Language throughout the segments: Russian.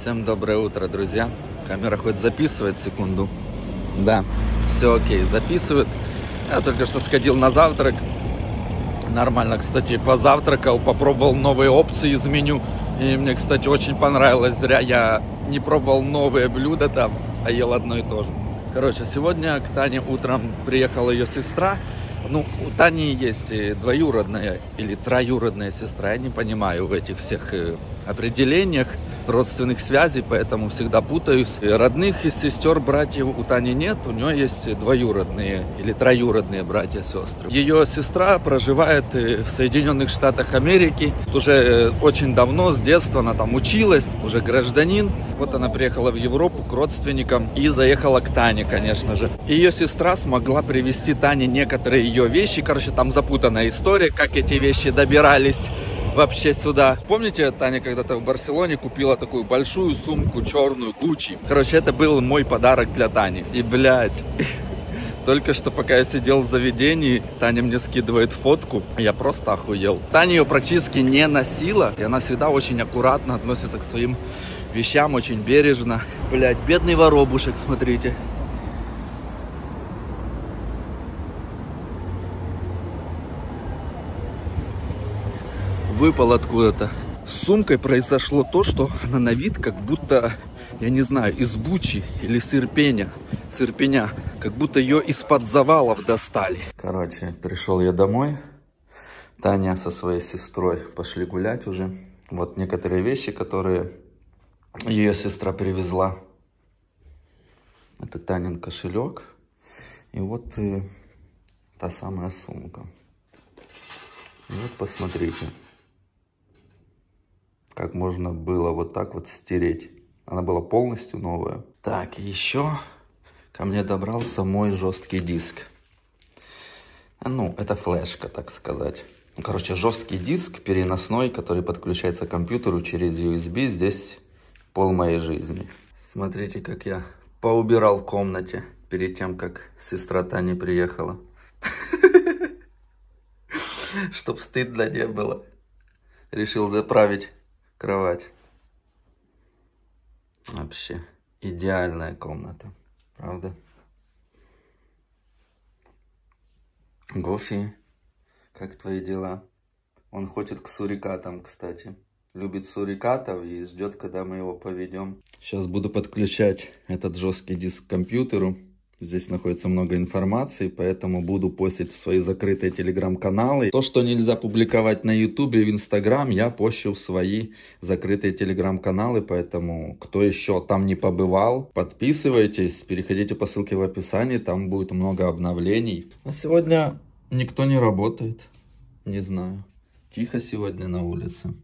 Всем доброе утро, друзья. Камера хоть записывает секунду. Да, все окей, записывает. Я только что сходил на завтрак. Нормально, кстати, позавтракал, попробовал новые опции из меню. И мне, кстати, очень понравилось. Зря я не пробовал новые блюда там, а ел одно и то же. Короче, сегодня к Тане утром приехала ее сестра. Ну, у Тани есть двоюродная или троюродная сестра. Я не понимаю в этих всех э, определениях родственных связей, поэтому всегда путаюсь. Родных из сестер, братьев у Тани нет, у нее есть двоюродные или троюродные братья сестры. Ее сестра проживает э, в Соединенных Штатах Америки. Уже э, очень давно, с детства она там училась, уже гражданин. Вот она приехала в Европу к родственникам и заехала к Тане, конечно же. Ее сестра смогла привезти Тане некоторые ее вещи. Короче, там запутанная история, как эти вещи добирались вообще сюда. Помните, Таня когда-то в Барселоне купила такую большую сумку черную Гуччи? Короче, это был мой подарок для Тани. И, блядь, только что, пока я сидел в заведении, Таня мне скидывает фотку. Я просто охуел. Таня ее практически не носила. И она всегда очень аккуратно относится к своим вещам, очень бережно. Блять, бедный воробушек, смотрите. Выпал откуда-то. С сумкой произошло то, что она на вид как будто, я не знаю, из бучи или сырпеня, сырпеня. Как будто ее из-под завалов достали. Короче, пришел я домой. Таня со своей сестрой пошли гулять уже. Вот некоторые вещи, которые ее сестра привезла. Это Танин кошелек. И вот э, та самая сумка. И вот посмотрите как можно было вот так вот стереть. Она была полностью новая. Так, еще ко мне добрался мой жесткий диск. Ну, это флешка, так сказать. Ну, короче, жесткий диск переносной, который подключается к компьютеру через USB. Здесь пол моей жизни. Смотрите, как я поубирал в комнате перед тем, как сестра Таня приехала. Чтоб стыдно не было. Решил заправить кровать. Вообще идеальная комната, правда? Гофи, как твои дела? Он хочет к сурикатам, кстати. Любит сурикатов и ждет, когда мы его поведем. Сейчас буду подключать этот жесткий диск к компьютеру. Здесь находится много информации, поэтому буду постить в свои закрытые телеграм-каналы. То, что нельзя публиковать на ютубе и в инстаграм, я пощу в свои закрытые телеграм-каналы, поэтому кто еще там не побывал, подписывайтесь, переходите по ссылке в описании, там будет много обновлений. А сегодня никто не работает, не знаю, тихо сегодня на улице.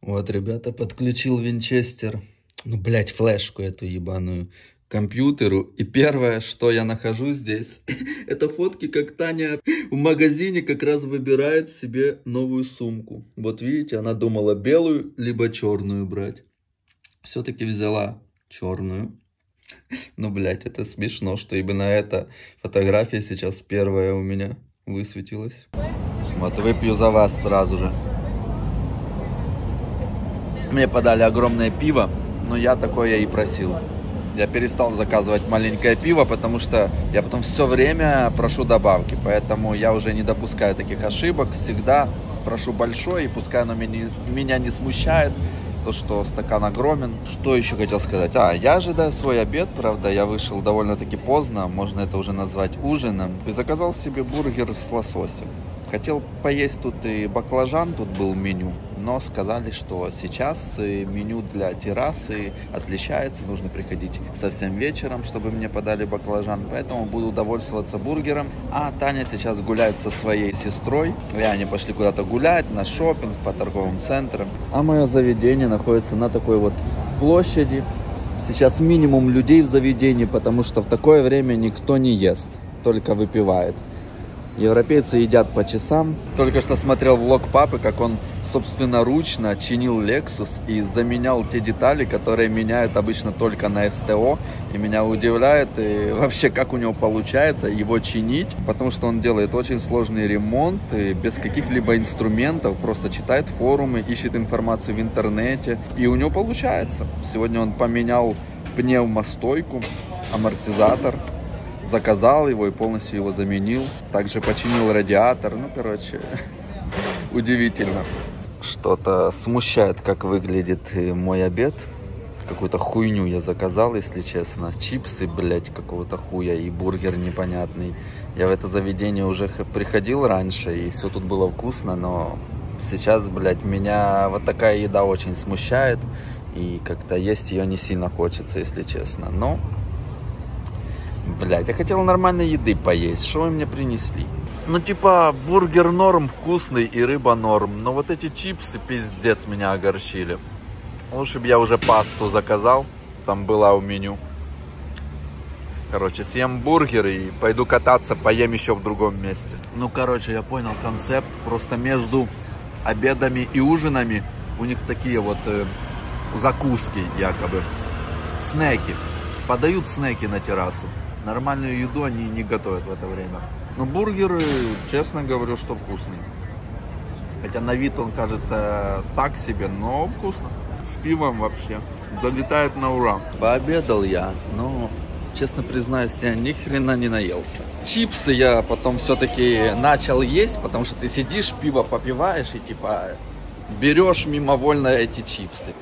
Вот, ребята, подключил винчестер, ну, блять, флешку эту ебаную компьютеру. И первое, что я нахожу здесь, это фотки, как Таня в магазине как раз выбирает себе новую сумку. Вот видите, она думала белую, либо черную брать. Все-таки взяла черную. Ну, блядь, это смешно, что именно эта фотография сейчас первая у меня высветилась. Вот выпью за вас сразу же. Мне подали огромное пиво, но я такое и просил. Я перестал заказывать маленькое пиво, потому что я потом все время прошу добавки. Поэтому я уже не допускаю таких ошибок. Всегда прошу большое, и пускай оно меня, меня не смущает, то, что стакан огромен. Что еще хотел сказать? А, я ожидаю свой обед, правда, я вышел довольно-таки поздно, можно это уже назвать ужином, и заказал себе бургер с лососем. Хотел поесть тут и баклажан, тут был меню, но сказали, что сейчас э, меню для террасы отличается, нужно приходить совсем вечером, чтобы мне подали баклажан, поэтому буду удовольствоваться бургером. А Таня сейчас гуляет со своей сестрой, и они пошли куда-то гулять, на шопинг, по торговым центрам. А мое заведение находится на такой вот площади. Сейчас минимум людей в заведении, потому что в такое время никто не ест, только выпивает. Европейцы едят по часам. Только что смотрел влог папы, как он собственноручно чинил Lexus и заменял те детали, которые меняют обычно только на СТО. И меня удивляет и вообще, как у него получается его чинить, потому что он делает очень сложный ремонт и без каких-либо инструментов, просто читает форумы, ищет информацию в интернете. И у него получается. Сегодня он поменял пневмостойку, амортизатор, заказал его и полностью его заменил. Также починил радиатор. Ну, короче, удивительно. Что-то смущает, как выглядит мой обед. Какую-то хуйню я заказал, если честно. Чипсы, блядь, какого-то хуя и бургер непонятный. Я в это заведение уже приходил раньше, и все тут было вкусно, но сейчас, блядь, меня вот такая еда очень смущает. И как-то есть ее не сильно хочется, если честно. Но Блять, я хотел нормальной еды поесть. Что вы мне принесли? Ну, типа, бургер норм вкусный и рыба норм. Но вот эти чипсы пиздец меня огорчили. Лучше бы я уже пасту заказал. Там была у меню. Короче, съем бургер и пойду кататься, поем еще в другом месте. Ну, короче, я понял концепт. Просто между обедами и ужинами у них такие вот э, закуски якобы. Снеки. Подают снеки на террасу нормальную еду они не готовят в это время. Но бургеры, честно говорю, что вкусный. Хотя на вид он кажется так себе, но вкусно. С пивом вообще. Залетает на ура. Пообедал я, но, честно признаюсь, я ни хрена не наелся. Чипсы я потом все-таки начал есть, потому что ты сидишь, пиво попиваешь и типа берешь мимовольно эти чипсы.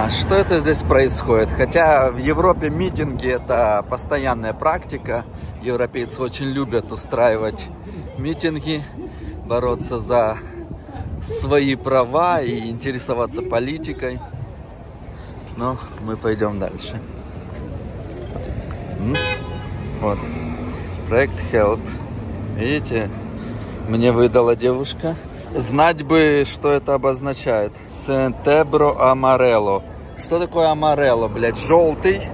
А что это здесь происходит? Хотя в Европе митинги это постоянная практика. Европейцы очень любят устраивать митинги, бороться за свои права и интересоваться политикой. Но мы пойдем дальше. Вот. Проект Help. Видите, мне выдала девушка Знать бы, что это обозначает. Сентебро Амарелло. Что такое Амарелло, блядь? Желтый.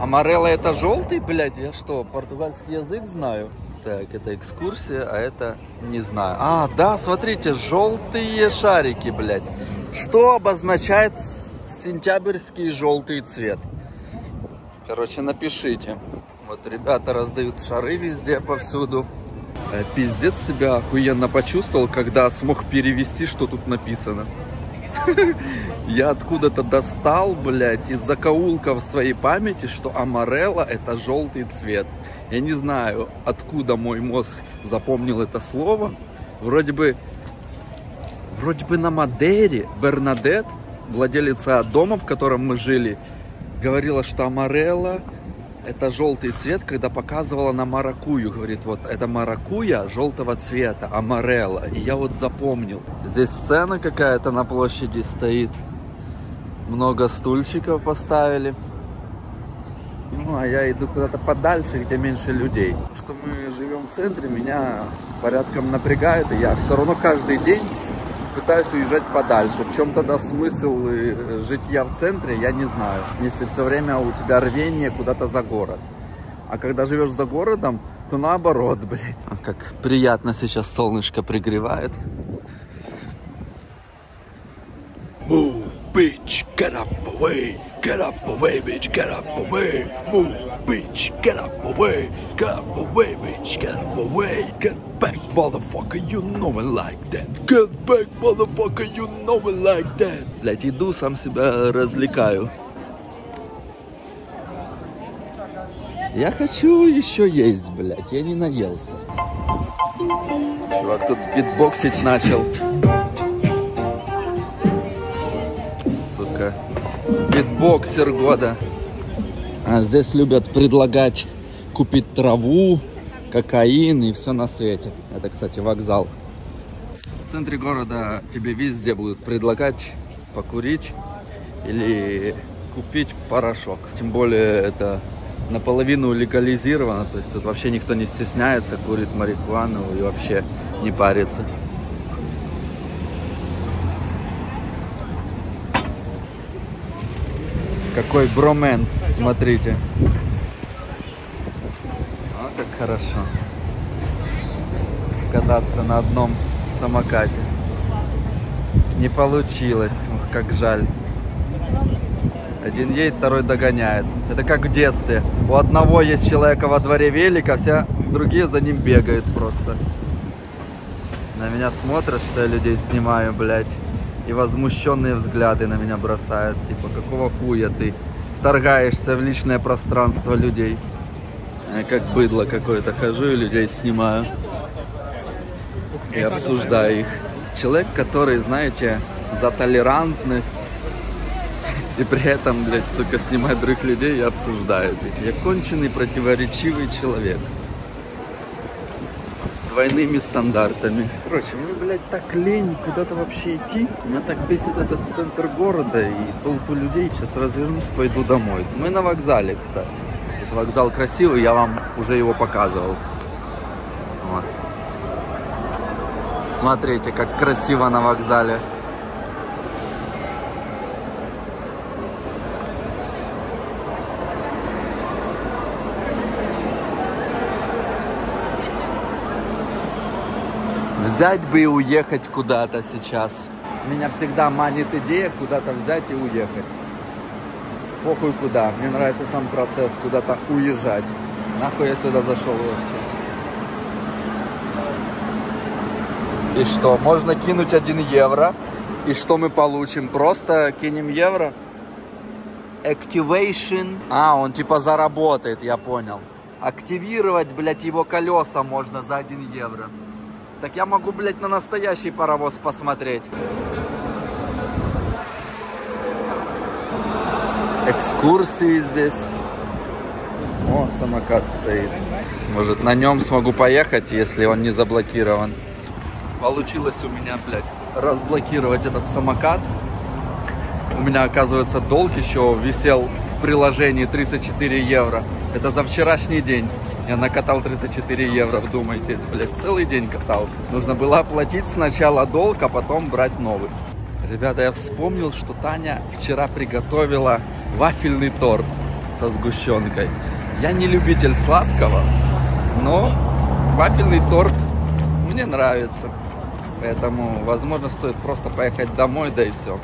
Амарелло это желтый, блядь? Я что, португальский язык знаю? Так, это экскурсия, а это не знаю. А, да, смотрите, желтые шарики, блядь. Что обозначает сентябрьский желтый цвет? Короче, напишите. Вот ребята раздают шары везде, повсюду. Э, пиздец себя охуенно почувствовал, когда смог перевести, что тут написано. Я откуда-то достал, блядь, из закоулков своей памяти, что амарелла это желтый цвет. Я не знаю, откуда мой мозг запомнил это слово. Вроде бы, вроде бы на Мадере Бернадет, владелица дома, в котором мы жили, говорила, что амарелла это желтый цвет, когда показывала на маракую. Говорит, вот это маракуя желтого цвета, амарелла. И я вот запомнил. Здесь сцена какая-то на площади стоит. Много стульчиков поставили. Ну, а я иду куда-то подальше, где меньше людей. Что мы живем в центре, меня порядком напрягает. И я все равно каждый день пытаюсь уезжать подальше. В чем тогда смысл э, житья в центре, я не знаю. Если все время у тебя рвение куда-то за город. А когда живешь за городом, то наоборот, блядь. А как приятно сейчас солнышко пригревает. Move, bitch, get up away, get up away, bitch, get up away, move, bitch, get up away, get up away, bitch, get up away, get back, motherfucker, you know it like that. Get back, motherfucker, you know it like that. Блять, иду, сам себя развлекаю. Я хочу еще есть, блядь, я не наелся. Чувак тут битбоксить начал. Битбоксер года. А здесь любят предлагать купить траву, кокаин и все на свете. Это, кстати, вокзал. В центре города тебе везде будут предлагать покурить или купить порошок. Тем более это наполовину легализировано, то есть тут вообще никто не стесняется, курит марихуану и вообще не парится. Какой броменс, смотрите. А, как хорошо. Кататься на одном самокате. Не получилось, Ух, как жаль. Один едет, второй догоняет. Это как в детстве. У одного есть человека во дворе велика, все другие за ним бегают просто. На меня смотрят, что я людей снимаю, блядь. И возмущенные взгляды на меня бросают. Типа, какого хуя ты вторгаешься в личное пространство людей? Я как быдло какое-то хожу и людей снимаю. И обсуждаю их. Человек, который, знаете, за толерантность, и при этом, блядь, сука, снимает других людей и обсуждает их. Я конченый противоречивый человек. Двойными стандартами. Короче, мне, блядь, так лень куда-то вообще идти. Меня так бесит этот центр города и толпу людей. Сейчас развернусь, пойду домой. Мы на вокзале, кстати. Этот вокзал красивый, я вам уже его показывал. Вот. Смотрите, как красиво на вокзале. Взять бы и уехать куда-то сейчас. Меня всегда манит идея куда-то взять и уехать. Похуй куда. Мне нравится сам процесс куда-то уезжать. Нахуй я сюда зашел вообще. И что? Можно кинуть 1 евро. И что мы получим? Просто кинем евро. Activation. А, он типа заработает, я понял. Активировать, блядь, его колеса можно за 1 евро. Так я могу, блядь, на настоящий паровоз посмотреть. Экскурсии здесь. О, самокат стоит. Может, на нем смогу поехать, если он не заблокирован. Получилось у меня, блядь, разблокировать этот самокат. У меня, оказывается, долг еще висел в приложении 34 евро. Это за вчерашний день. Я накатал 34 евро, вдумайтесь, блядь, целый день катался. Нужно было оплатить сначала долг, а потом брать новый. Ребята, я вспомнил, что Таня вчера приготовила вафельный торт со сгущенкой. Я не любитель сладкого, но вафельный торт мне нравится. Поэтому, возможно, стоит просто поехать домой, да и все.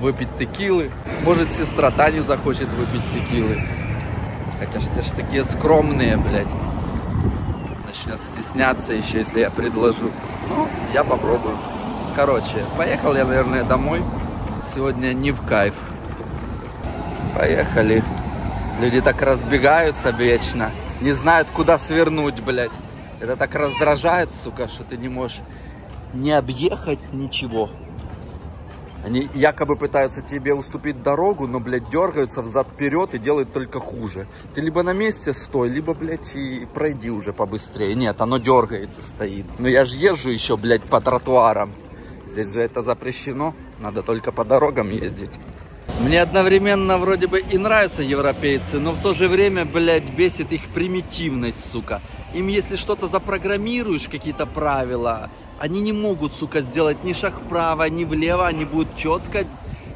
Выпить текилы. Может, сестра Таня захочет выпить текилы. Хотя все же такие скромные, блядь. Начнет стесняться еще, если я предложу. Ну, я попробую. Короче, поехал я, наверное, домой. Сегодня не в кайф. Поехали. Люди так разбегаются вечно. Не знают, куда свернуть, блядь. Это так раздражает, сука, что ты не можешь не объехать ничего. Они якобы пытаются тебе уступить дорогу, но, блядь, дергаются взад-вперед и делают только хуже. Ты либо на месте стой, либо, блядь, и пройди уже побыстрее. Нет, оно дергается, стоит. Но я же езжу еще, блядь, по тротуарам. Здесь же это запрещено. Надо только по дорогам ездить. Мне одновременно вроде бы и нравятся европейцы, но в то же время, блядь, бесит их примитивность, сука. Им если что-то запрограммируешь, какие-то правила, они не могут, сука, сделать ни шаг вправо, ни влево, они будут четко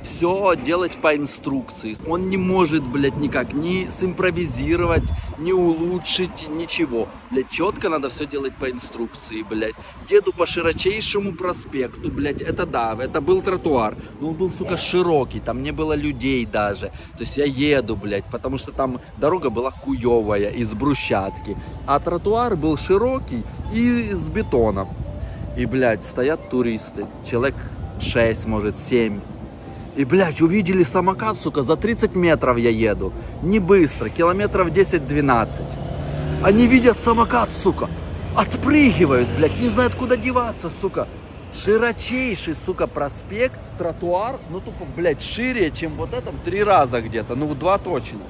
все делать по инструкции. Он не может, блядь, никак ни симпровизировать, ни улучшить, ничего. Блядь, четко надо все делать по инструкции, блядь. Еду по широчайшему проспекту, блядь, это да, это был тротуар. Но он был, сука, широкий, там не было людей даже. То есть я еду, блядь, потому что там дорога была хуевая, из брусчатки. А тротуар был широкий и с бетоном. И, блядь, стоят туристы, человек 6, может, 7. И, блядь, увидели самокат, сука, за 30 метров я еду. Не быстро, километров 10-12. Они видят самокат, сука, отпрыгивают, блядь, не знают, куда деваться, сука. Широчайший, сука, проспект, тротуар, ну, тупо, блядь, шире, чем вот это в три раза где-то, ну, в два точно.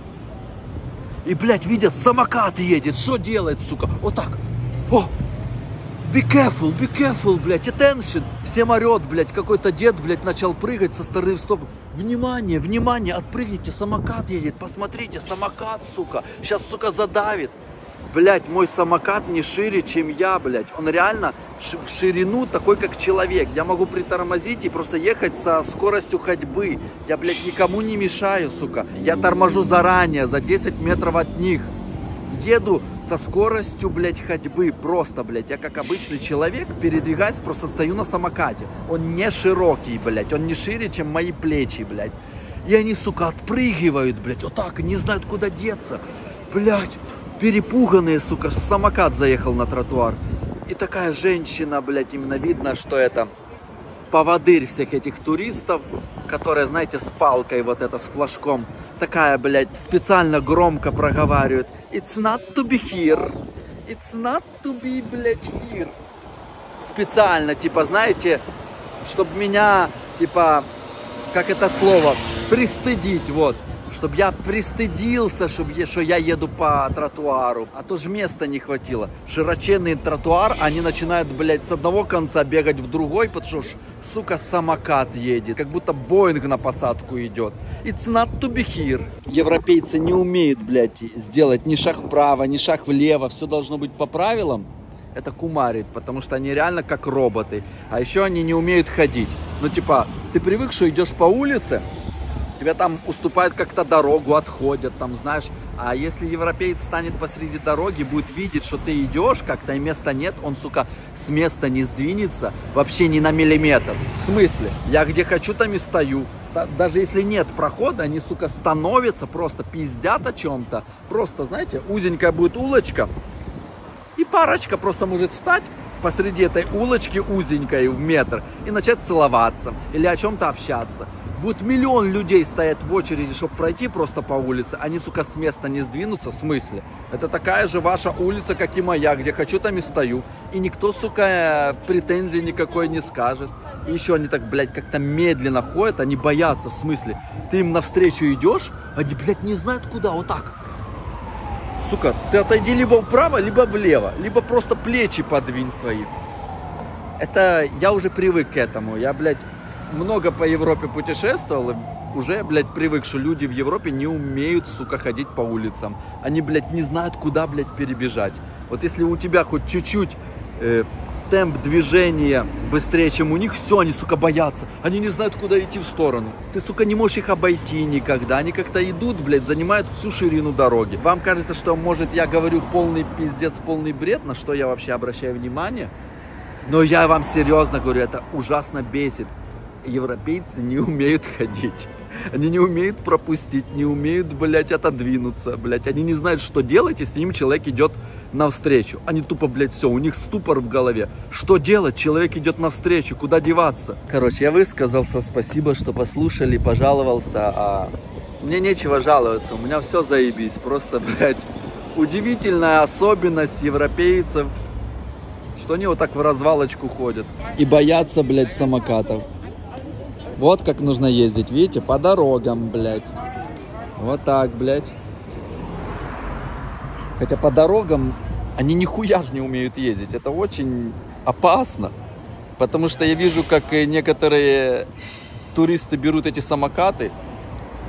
И, блядь, видят, самокат едет, что делает, сука? Вот так. О, Be careful, be careful, блядь, attention. Всем орет, блядь, какой-то дед, блядь, начал прыгать со стороны в стоп. Внимание, внимание, отпрыгните, самокат едет, посмотрите, самокат, сука. Сейчас, сука, задавит. Блять, мой самокат не шире, чем я, блять. Он реально в ширину такой, как человек. Я могу притормозить и просто ехать со скоростью ходьбы. Я, блядь, никому не мешаю, сука. Я торможу заранее, за 10 метров от них. Еду со скоростью, блядь, ходьбы. Просто, блядь, я как обычный человек передвигаюсь, просто стою на самокате. Он не широкий, блядь, он не шире, чем мои плечи, блядь. И они, сука, отпрыгивают, блядь, вот так, не знают, куда деться. Блядь, перепуганные, сука, самокат заехал на тротуар. И такая женщина, блядь, именно видно, что это поводырь всех этих туристов, которая, знаете, с палкой вот это, с флажком, такая, блядь, специально громко проговаривает It's not to be here. It's not to be, блядь, here. Специально, типа, знаете, чтобы меня, типа, как это слово, пристыдить, вот чтобы я пристыдился, чтобы я, что я еду по тротуару. А то же места не хватило. Широченный тротуар, они начинают, блядь, с одного конца бегать в другой, потому что, сука, самокат едет. Как будто Боинг на посадку идет. To be here. Европейцы не умеют, блядь, сделать ни шаг вправо, ни шаг влево. Все должно быть по правилам. Это кумарит, потому что они реально как роботы. А еще они не умеют ходить. Ну, типа, ты привык, что идешь по улице, тебе там уступают как-то дорогу, отходят, там, знаешь. А если европеец станет посреди дороги, будет видеть, что ты идешь как-то и места нет, он, сука, с места не сдвинется вообще ни на миллиметр. В смысле? Я где хочу, там и стою. Даже если нет прохода, они, сука, становятся, просто пиздят о чем-то. Просто, знаете, узенькая будет улочка, и парочка просто может встать посреди этой улочки узенькой в метр и начать целоваться или о чем-то общаться. Будет миллион людей стоять в очереди, чтобы пройти просто по улице. Они, сука, с места не сдвинутся. В смысле? Это такая же ваша улица, как и моя. Где хочу, там и стою. И никто, сука, претензий никакой не скажет. И еще они так, блядь, как-то медленно ходят. Они боятся. В смысле? Ты им навстречу идешь, они, блядь, не знают куда. Вот так. Сука, ты отойди либо вправо, либо влево. Либо просто плечи подвинь свои. Это я уже привык к этому. Я, блядь, много по Европе путешествовал, и уже, блядь, привык, что люди в Европе не умеют, сука, ходить по улицам. Они, блядь, не знают, куда, блядь, перебежать. Вот если у тебя хоть чуть-чуть э, темп движения быстрее, чем у них, все, они, сука, боятся. Они не знают, куда идти в сторону. Ты, сука, не можешь их обойти никогда. Они как-то идут, блядь, занимают всю ширину дороги. Вам кажется, что, может, я говорю полный пиздец, полный бред, на что я вообще обращаю внимание? Но я вам серьезно говорю, это ужасно бесит европейцы не умеют ходить. Они не умеют пропустить, не умеют, блядь, отодвинуться, блядь. Они не знают, что делать, если им человек идет навстречу. Они тупо, блядь, все, у них ступор в голове. Что делать? Человек идет навстречу, куда деваться? Короче, я высказался, спасибо, что послушали, пожаловался, а мне нечего жаловаться, у меня все заебись. Просто, блядь, удивительная особенность европейцев, что они вот так в развалочку ходят. И боятся, блядь, самокатов. Вот как нужно ездить, видите, по дорогам, блядь. Вот так, блядь. Хотя по дорогам они нихуя не умеют ездить. Это очень опасно. Потому что я вижу, как некоторые туристы берут эти самокаты,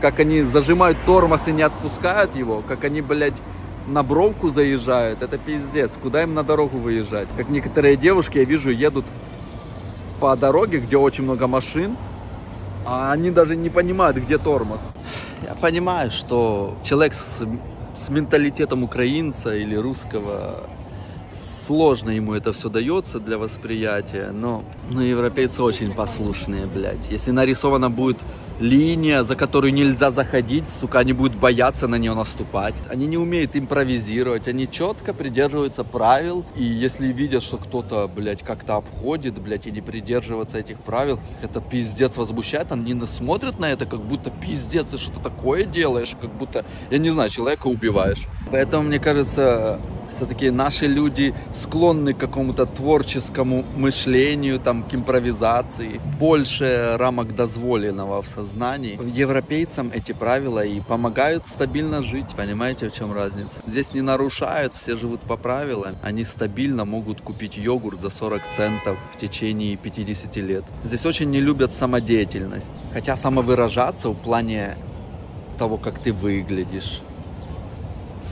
как они зажимают тормоз и не отпускают его, как они, блядь, на бровку заезжают. Это пиздец. Куда им на дорогу выезжать? Как некоторые девушки, я вижу, едут по дороге, где очень много машин, а они даже не понимают, где тормоз. Я понимаю, что человек с, с менталитетом украинца или русского сложно ему это все дается для восприятия, но, но европейцы очень послушные, блядь. Если нарисована будет линия, за которую нельзя заходить, сука, они будут бояться на нее наступать. Они не умеют импровизировать, они четко придерживаются правил, и если видят, что кто-то, блядь, как-то обходит, блядь, и не придерживаться этих правил, это пиздец возмущает, они смотрят на это, как будто пиздец, ты что-то такое делаешь, как будто, я не знаю, человека убиваешь. Поэтому, мне кажется, все-таки наши люди склонны к какому-то творческому мышлению, там, к импровизации. Больше рамок дозволенного в сознании. Европейцам эти правила и помогают стабильно жить. Понимаете, в чем разница? Здесь не нарушают, все живут по правилам. Они стабильно могут купить йогурт за 40 центов в течение 50 лет. Здесь очень не любят самодеятельность. Хотя самовыражаться в плане того, как ты выглядишь,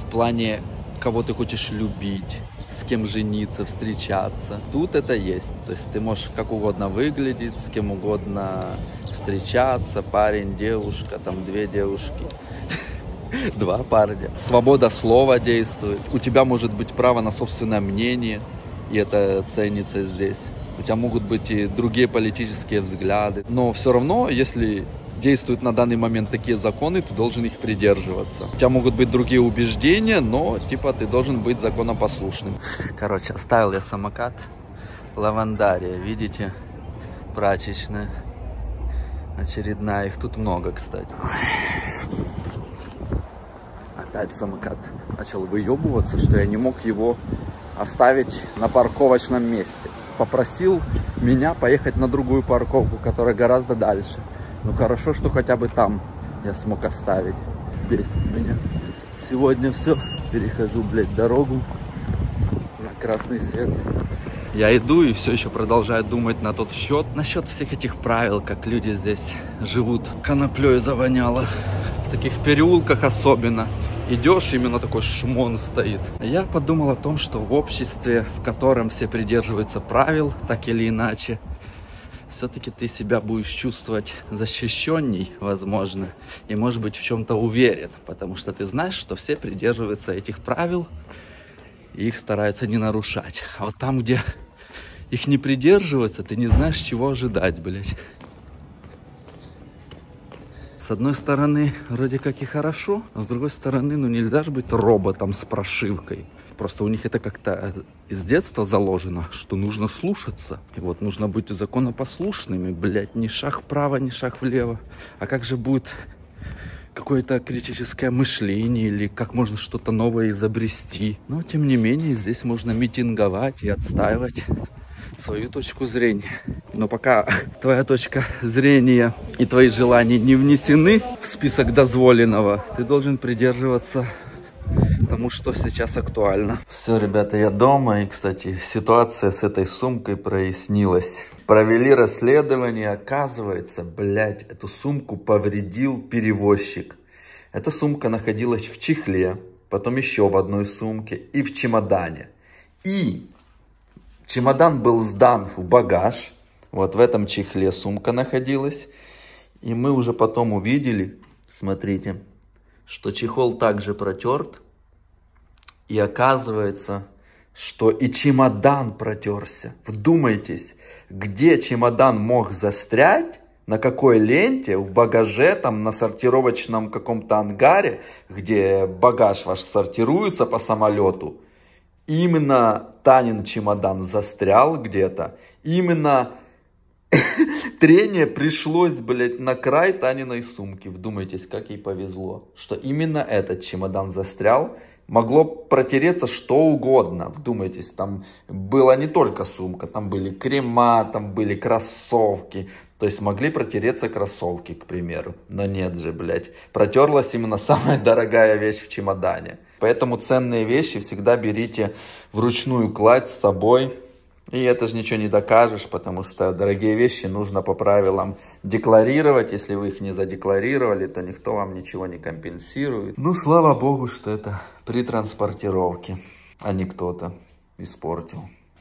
в плане кого ты хочешь любить, с кем жениться, встречаться. Тут это есть. То есть ты можешь как угодно выглядеть, с кем угодно встречаться, парень, девушка, там две девушки. Два парня. Свобода слова действует. У тебя может быть право на собственное мнение, и это ценится здесь. У тебя могут быть и другие политические взгляды. Но все равно, если действуют на данный момент такие законы, ты должен их придерживаться. У тебя могут быть другие убеждения, но типа ты должен быть законопослушным. Короче, оставил я самокат. Лавандария, видите? Прачечная. Очередная. Их тут много, кстати. Опять самокат начал выебываться, что я не мог его оставить на парковочном месте. Попросил меня поехать на другую парковку, которая гораздо дальше. Ну хорошо, что хотя бы там я смог оставить. Здесь у меня сегодня все. Перехожу, блядь, дорогу на красный свет. Я иду и все еще продолжаю думать на тот счет, насчет всех этих правил, как люди здесь живут. Коноплей завоняло. В таких переулках особенно. Идешь, именно такой шмон стоит. Я подумал о том, что в обществе, в котором все придерживаются правил, так или иначе, все-таки ты себя будешь чувствовать защищенней, возможно, и, может быть, в чем-то уверен, потому что ты знаешь, что все придерживаются этих правил, и их стараются не нарушать. А вот там, где их не придерживаются, ты не знаешь, чего ожидать, блядь. С одной стороны, вроде как и хорошо, а с другой стороны, ну нельзя же быть роботом с прошивкой. Просто у них это как-то из детства заложено, что нужно слушаться. И вот нужно быть законопослушными, блядь, ни шаг вправо, ни шаг влево. А как же будет какое-то критическое мышление или как можно что-то новое изобрести. Но, тем не менее, здесь можно митинговать и отстаивать свою точку зрения. Но пока твоя точка зрения и твои желания не внесены в список дозволенного, ты должен придерживаться тому, что сейчас актуально. Все, ребята, я дома. И, кстати, ситуация с этой сумкой прояснилась. Провели расследование. Оказывается, блядь, эту сумку повредил перевозчик. Эта сумка находилась в чехле, потом еще в одной сумке и в чемодане. И чемодан был сдан в багаж. Вот в этом чехле сумка находилась. И мы уже потом увидели, смотрите, что чехол также протерт. И оказывается, что и чемодан протерся. Вдумайтесь, где чемодан мог застрять, на какой ленте, в багаже, там на сортировочном каком-то ангаре, где багаж ваш сортируется по самолету, именно Танин чемодан застрял где-то, именно трение пришлось, блядь, на край Таниной сумки. Вдумайтесь, как ей повезло, что именно этот чемодан застрял. Могло протереться что угодно, вдумайтесь, там была не только сумка, там были крема, там были кроссовки, то есть могли протереться кроссовки, к примеру. Но нет же, блядь, протерлась именно самая дорогая вещь в чемодане. Поэтому ценные вещи всегда берите вручную кладь с собой, и это же ничего не докажешь, потому что дорогие вещи нужно по правилам декларировать. Если вы их не задекларировали, то никто вам ничего не компенсирует. Ну, слава богу, что это при транспортировке, а не кто-то испортил.